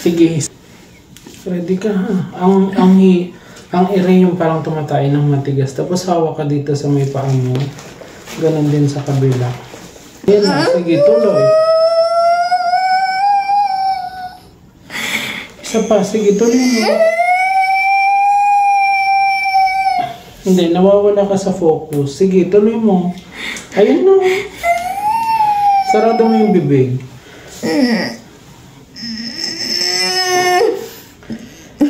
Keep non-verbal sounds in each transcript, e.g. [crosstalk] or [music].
Sige. Ready ka ha. Ang, ang, hi- ang ire yung parang tumatay ng matigas. Tapos hawak ka dito sa may paa mo. Ganon din sa kabila. Yan na. Sige, tuloy. Isa pa. Sige, tuloy mo. Hindi, nawawala ka sa focus. Sige, tuloy mo. Ayun na. Sarado mo yung bibig.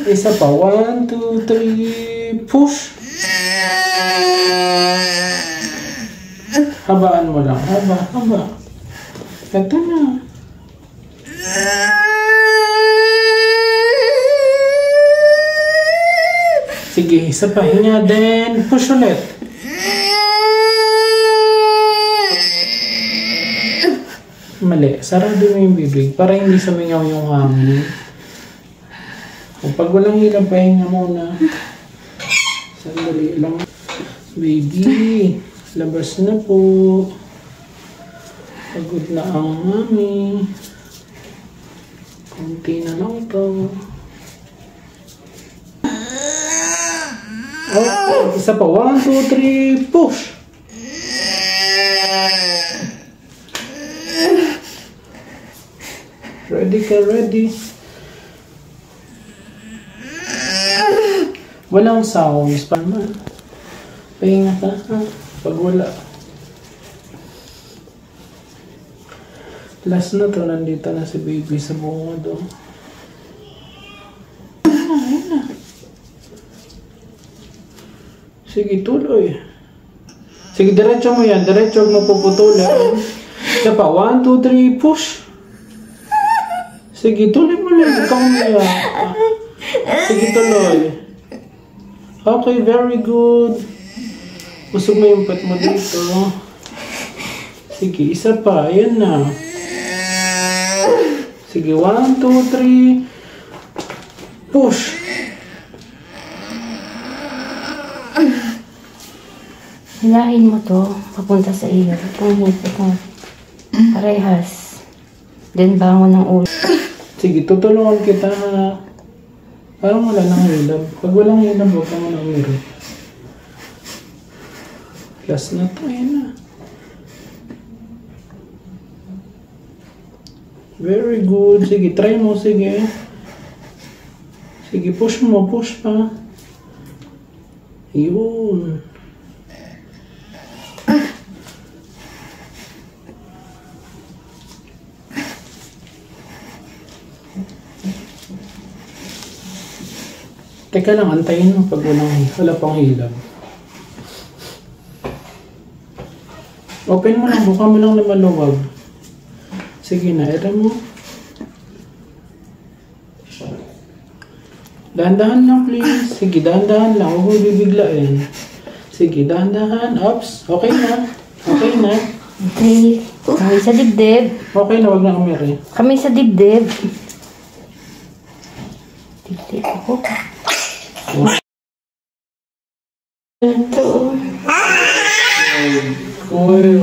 Isa pa. One, two, three, push. Habaan mo lang. Haba, haba. Ito na. Sige, isa pa. Hinga din. Push ulit. Mali. Sarado mo yung bibig para hindi sumingaw yung hangin. Kapag walang hilang, pahinga muna. Sandali lang. Baby, labas na po. Pagod na ang mami. Kunti na lang to. Oh, isa pa. One, two, three, push! Ready ka, ready? Walang sounds pa naman. Pahinga ka, ha? Pag wala. Last na to, nandito na si baby sa bunga do. Ayun na, ayun na. Sige, tuloy. Sige, diretso mo yan. Diretso, mo puputulan. Isa pa, one, two, three, push. Sige, tuloy mo lang. Kang umiyak. Sige, tuloy. Okay, very good. Usog mo yung pet mo dito. Sige, isa pa. Ayan na. Sige, one, two, three. Push. Hilahin mo to, papunta sa iyo. Itong hipot mo. Parehas. Then bangon ng ulo. Sige, tutulungan kita na parang wala nang hilab. Pag walang hilab, huwag ka mo nang umirit. Last na to, ayan na. Very good. Sige, try mo, sige. Sige, push mo, push pa. Yun. Teka lang, antayin mo pag walang, wala pang hilab. Open mo lang, buka mo lang na maluwag. Sige na, ito mo. Dahan-dahan lang please. Sige, dahan-dahan lang. Huwag mo bibiglain. Sige, dahan-dahan. Ups. Okay na. Okay na. Okay. Kami sa dibdib. Okay na, wag na umiri. Kami sa dibdib. Dibdib [laughs] ako. Então. Foi.